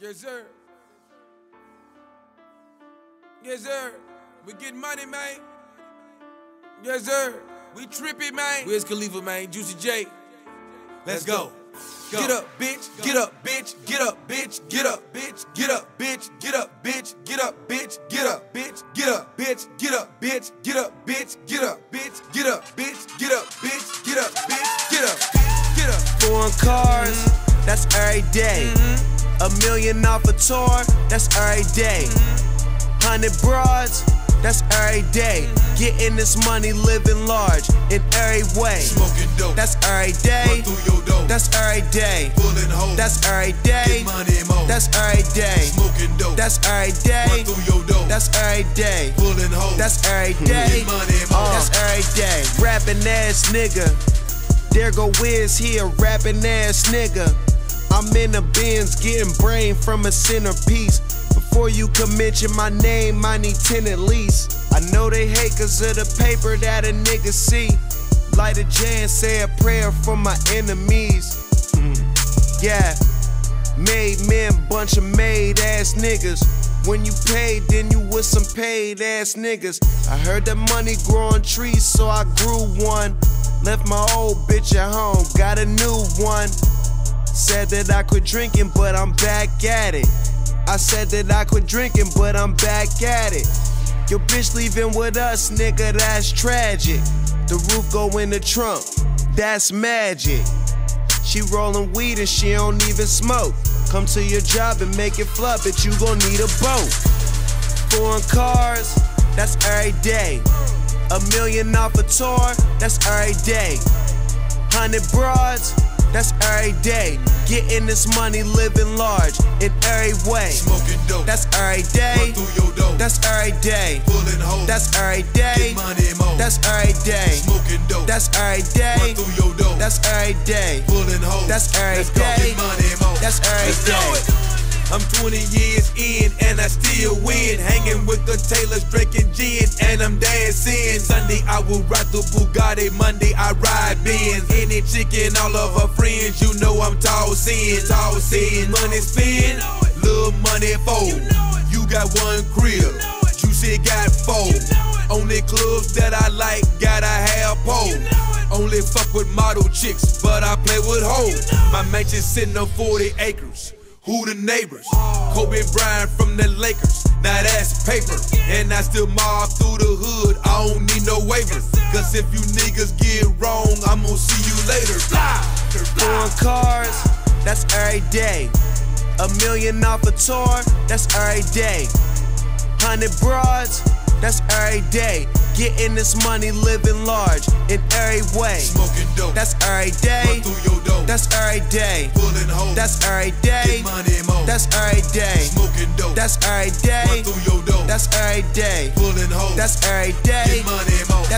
Yes, sir. Yes, sir. We get money, man. Yes, sir. We trippy, man. Wiz Khalifa, man? Juicy J. Let's go. Go. Get up, bitch. Get up, bitch. Get up, bitch. Get up, bitch. Get up, bitch. Get up, bitch. Get up, bitch. Get up, bitch. Get up, bitch. Get up, bitch. Get up, bitch. Get up, bitch. Get up, bitch. Get up, bitch. Get up, bitch. Get up. Get up. Foreign cars, that's every day. A million off a tour, that's every day. Hundred broads, that's every day. Getting this money, living large in every way. Smoking dope. That's every day. Run through your dope. That's every day. Pulling hoes. That's every day. Get money more. That's every day. Smoking dope. That's every day. Run through your dope. That's every day. Pulling hoes. That's every day. Get money more. Uh, that's every day. Rapping ass nigga. There go Wiz here, rapping ass nigga. I'm in the bins getting brain from a centerpiece. Before you can mention my name, I need 10 at least. I know they hate cause of the paper that a nigga see. Light a J and say a prayer for my enemies. Mm. Yeah. Made men, bunch of made ass niggas. When you paid, then you with some paid ass niggas. I heard that money grow on trees, so I grew one. Left my old bitch at home, got a new one. Said that I quit drinking, but I'm back at it. I said that I quit drinking, but I'm back at it. Your bitch leaving with us, nigga, that's tragic. The roof go in the trunk, that's magic. She rollin' weed and she don't even smoke. Come to your job and make it flop, but you gon' need a boat. Foreign cars, that's every day. A million off a tour, that's every day. Hundred broads, that's every day. Getting this money, living large in every way. Smoking dope. That's every day. Run through your dope. That's every day. Pulling hoes. That's every day. Get money more. That's every day. Smoking dope. That's every day. Run through your dope. That's every day. Pulling hoes. That's every Let's day. Get money more. That's every Let's do day. it. I'm 20 years in and I still win. Hanging with the Taylors, drinking gin, and I'm dancing. Sunday I will ride the Bugatti. Monday I ride Benz. Any chicken, all of her friends, you know I'm tossing, tossing. Money spin, little money fold. You got one crib, Juicy got four. Only clubs that I like, gotta have pole. Only fuck with model chicks, but I play with hoes. My mansion sitting on 40 acres. Who the neighbors? Kobe Bryant from the Lakers. Now that's paper. And I still mob through the hood. I don't need no waivers. Cause if you niggas get wrong, I'm gonna see you later. Fly. Cars, that's every day. A million off a tour, that's every day. Hundred broads, that's every day. Getting this money, living large in every way. Smoking dope. That's every day. Run through your dope. That's every day. Pulling hoes. That's every day. Get money more. That's every day. Smoking dope. That's every Run through your dope. That's every day. Pulling hoes. That's every day. Get money more. That's day.